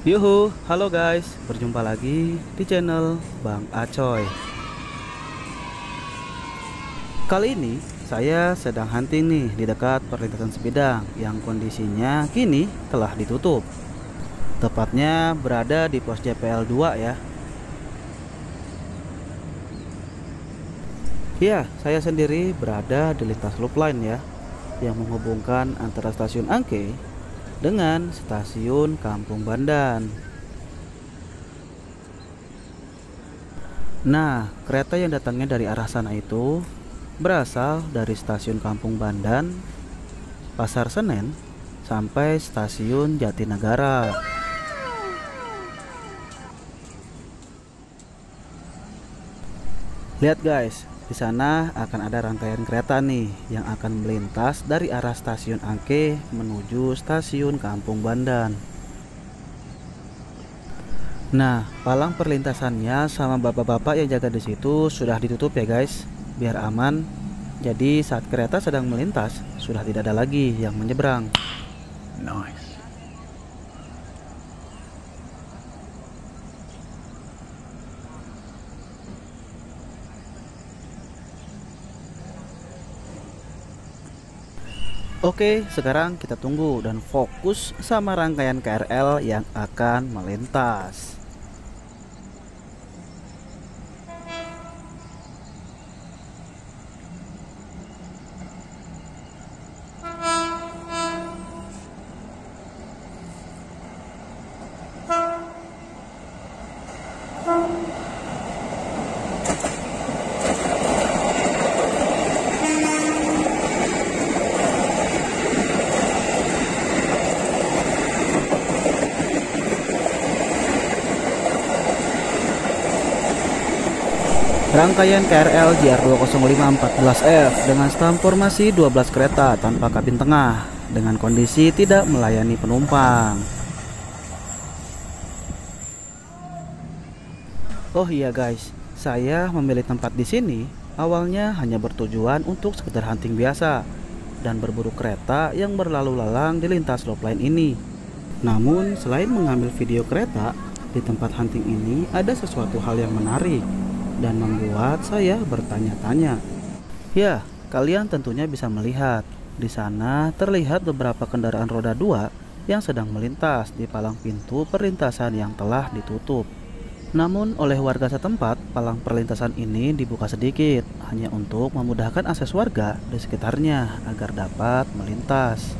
Yuhu, halo guys, berjumpa lagi di channel Bang Acoy. Kali ini saya sedang hunting nih di dekat perlintasan sepedang yang kondisinya kini telah ditutup. Tepatnya berada di pos JPL 2 ya. Ya, saya sendiri berada di lintas loop line ya yang menghubungkan antara stasiun Angke dengan stasiun Kampung Bandan. Nah, kereta yang datangnya dari arah sana itu berasal dari stasiun Kampung Bandan, Pasar Senen, sampai stasiun Jatinegara. Lihat guys, di sana akan ada rangkaian kereta nih yang akan melintas dari arah stasiun Angke menuju stasiun Kampung Bandan. Nah, palang perlintasannya sama bapak-bapak yang jaga di situ sudah ditutup ya guys, biar aman. Jadi saat kereta sedang melintas sudah tidak ada lagi yang menyeberang. Nice. Oke, sekarang kita tunggu dan fokus sama rangkaian KRL yang akan melintas. Rangkaian KRL JR20514F dengan stam formasi 12 kereta tanpa kabin tengah dengan kondisi tidak melayani penumpang. Oh iya guys, saya memilih tempat di sini awalnya hanya bertujuan untuk sekedar hunting biasa dan berburu kereta yang berlalu lalang di lintas loop line ini. Namun selain mengambil video kereta, di tempat hunting ini ada sesuatu hal yang menarik dan membuat saya bertanya-tanya. Ya, kalian tentunya bisa melihat di sana terlihat beberapa kendaraan roda dua yang sedang melintas di palang pintu perlintasan yang telah ditutup. Namun oleh warga setempat, palang perlintasan ini dibuka sedikit hanya untuk memudahkan akses warga di sekitarnya agar dapat melintas.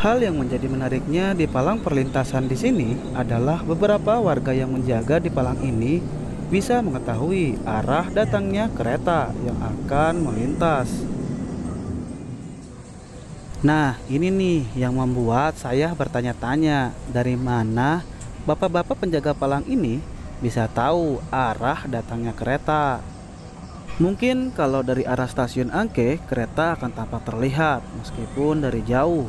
Hal yang menjadi menariknya di palang perlintasan di sini adalah beberapa warga yang menjaga di palang ini bisa mengetahui arah datangnya kereta yang akan melintas. Nah, ini nih yang membuat saya bertanya-tanya, dari mana bapak-bapak penjaga palang ini bisa tahu arah datangnya kereta? Mungkin kalau dari arah stasiun Angke, kereta akan tampak terlihat meskipun dari jauh.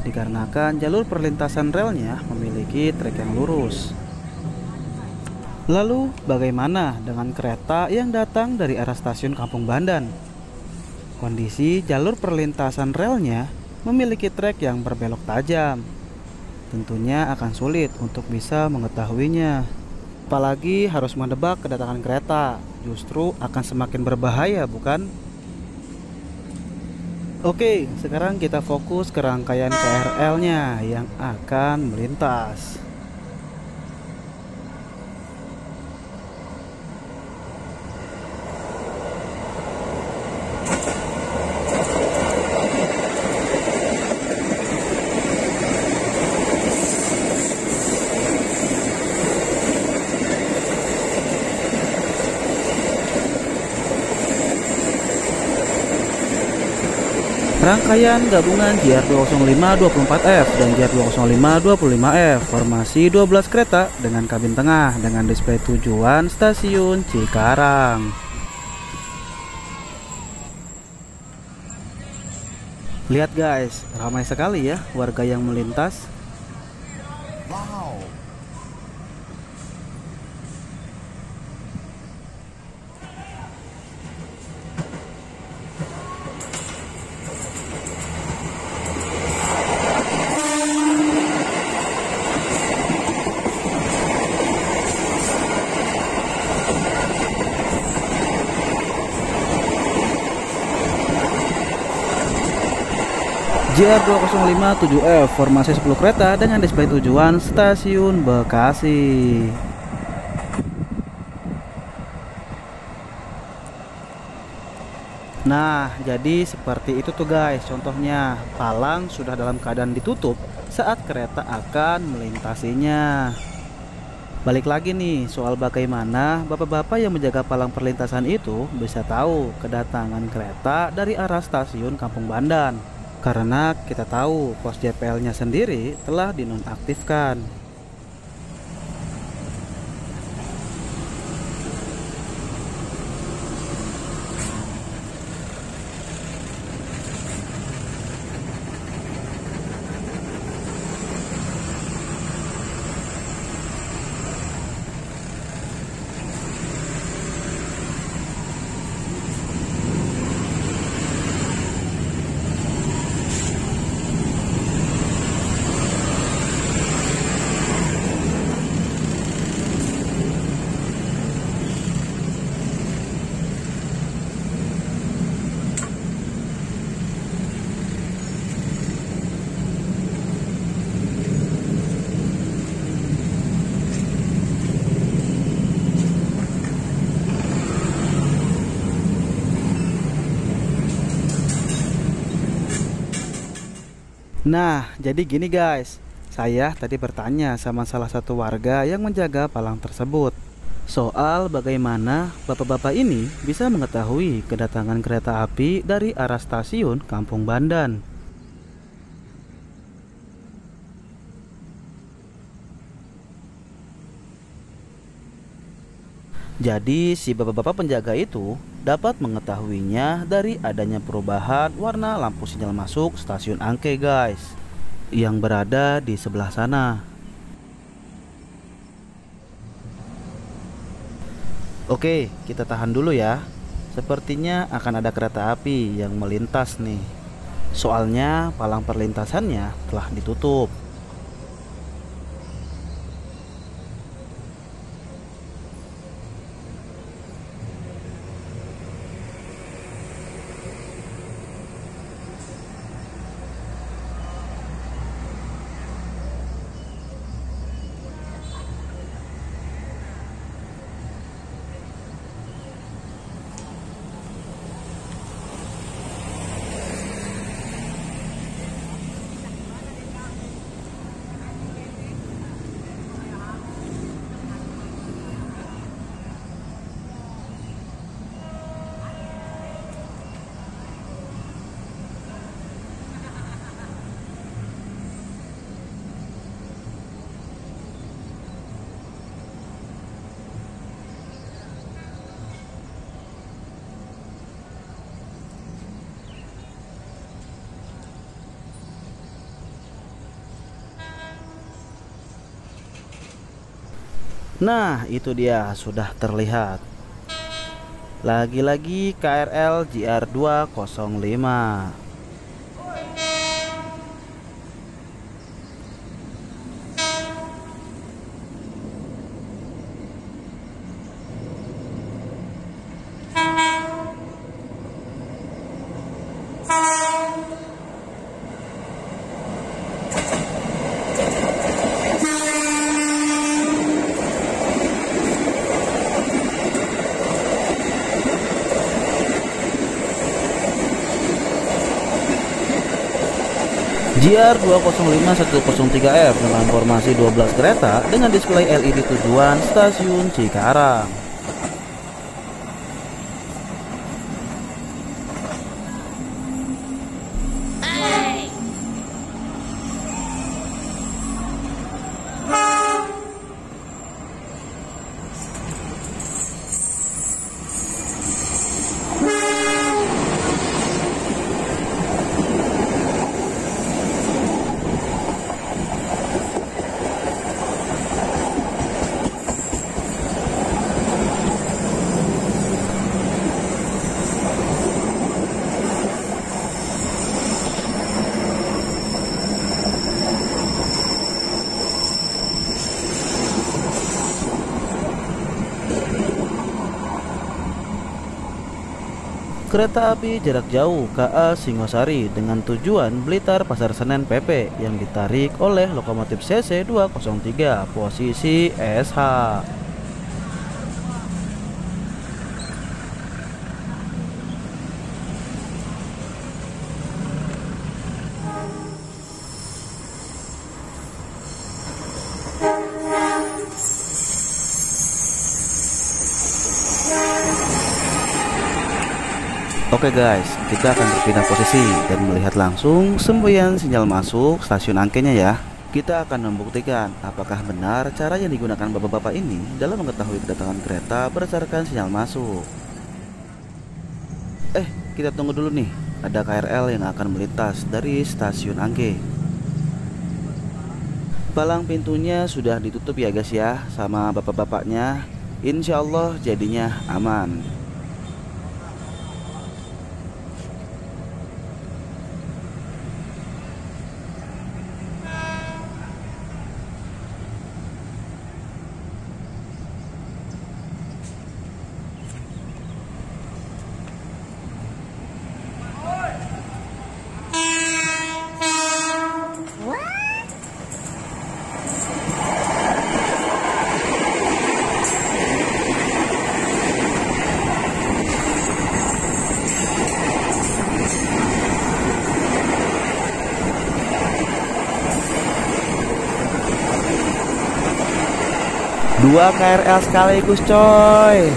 Dikarenakan jalur perlintasan relnya memiliki trek yang lurus. Lalu bagaimana dengan kereta yang datang dari arah stasiun Kampung Bandan? Kondisi jalur perlintasan relnya memiliki trek yang berbelok tajam. Tentunya akan sulit untuk bisa mengetahuinya. Apalagi harus menebak kedatangan kereta, justru akan semakin berbahaya, bukan? Oke, sekarang kita fokus ke rangkaian KRL-nya yang akan melintas. Rangkaian gabungan JR205-24F dan JR205-25F formasi 12 kereta dengan kabin tengah dengan display tujuan stasiun Cikarang. Lihat guys, ramai sekali ya warga yang melintas JR205 7F formasi 10 kereta dengan display tujuan stasiun Bekasi. Nah, jadi seperti itu tuh guys contohnya. Palang sudah dalam keadaan ditutup saat kereta akan melintasinya. Balik lagi nih soal bagaimana bapak-bapak yang menjaga palang perlintasan itu bisa tahu kedatangan kereta dari arah stasiun Kampung Bandan karena kita tahu pos JPL-nya sendiri telah dinonaktifkan. Nah, jadi gini guys. Saya tadi bertanya sama salah satu warga yang menjaga palang tersebut soal bagaimana bapak-bapak ini bisa mengetahui kedatangan kereta api dari arah stasiun Kampung Bandan. Jadi si bapak-bapak penjaga itu dapat mengetahuinya dari adanya perubahan warna lampu sinyal masuk stasiun Angke guys yang berada di sebelah sana. Oke kita tahan dulu ya. Sepertinya akan ada kereta api yang melintas nih. Soalnya palang perlintasannya telah ditutup Nah, itu dia sudah terlihat. Lagi-lagi KRL GR205. JR 205-103F dengan formasi 12 kereta dengan display LED tujuan stasiun Cikarang. Kereta api jarak jauh KA Singosari dengan tujuan Blitar Pasar Senen PP yang ditarik oleh lokomotif CC 203 posisi SH. Oke guys, kita akan berpindah posisi dan melihat langsung semboyan sinyal masuk stasiun angkenya ya. Kita akan membuktikan apakah benar cara yang digunakan bapak-bapak ini dalam mengetahui kedatangan kereta berdasarkan sinyal masuk. Eh, kita tunggu dulu nih. Ada KRL yang akan melintas dari stasiun Angke. Palang pintunya sudah ditutup ya guys ya sama bapak-bapaknya. Insya Allah jadinya aman. Dua KRL sekaligus coy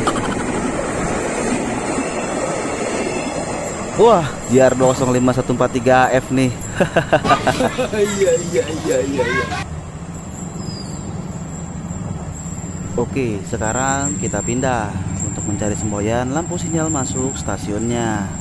Wah, JR 20514 f nih. Iya iya iya iya iya. Oke, sekarang kita pindah untuk mencari semboyan lampu sinyal masuk stasiunnya.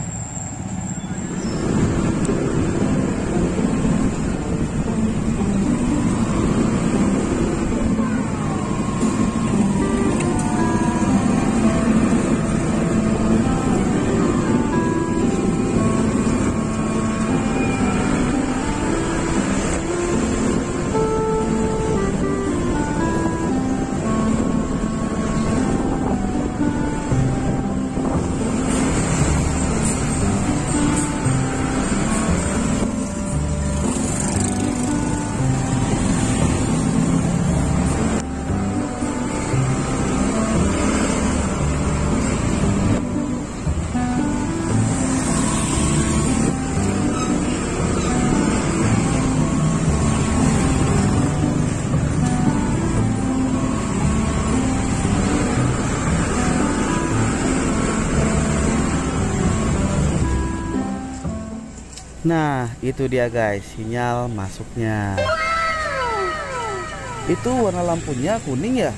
Nah, itu dia guys, sinyal masuknya. Itu warna lampunya kuning ya?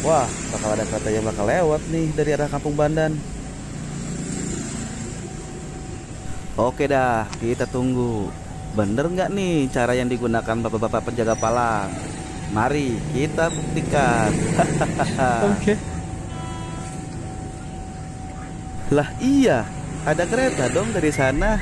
Wah, bakal ada kereta yang bakal lewat nih dari arah Kampung Bandan. Oke dah, kita tunggu. Bener nggak nih cara yang digunakan bapak-bapak penjaga palang? Mari kita buktikan. Oke. Lah iya, ada kereta dong dari sana.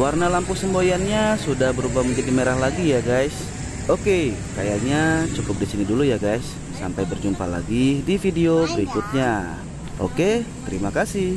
Warna lampu semboyannya sudah berubah menjadi merah lagi ya guys. Oke, kayaknya cukup di sini dulu ya guys. Sampai berjumpa lagi di video berikutnya. Oke, terima kasih.